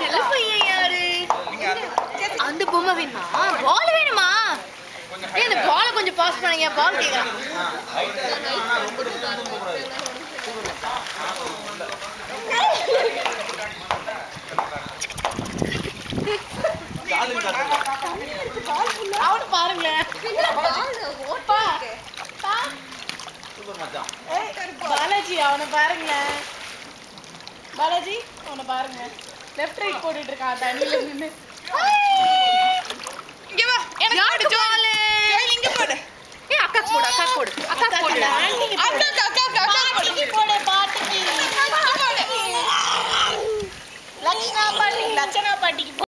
செல்ல பையன் யாரு? அந்த பொம்மை வேணுமா? பால் வேணுமா? அந்த பாலை கொஞ்சம் பாஸ் பண்ணுங்க பால் கேக்குறான். அவனு பாருங்களேன். அவனை பாருங்களேன் பாலாஜி அவனை பாருங்க லெஃப்ட் ரைட் போட்டுட்டு இருக்கான் தண்ணியில நின்னு இங்க வா எனக்கு யாரு போடு, ஜோய். பாலு? ஜோய், இங்க போடு ஏய் அக்கா போடு அக்கா போடு அக்கா போடு அக்கா அக்கா அக்கா அக்கா பாட்டிக்கு போடு பாட்டிக்கு போடு லட்சணா பாட்டிக்கு லட்சணா பாட்டிக்கு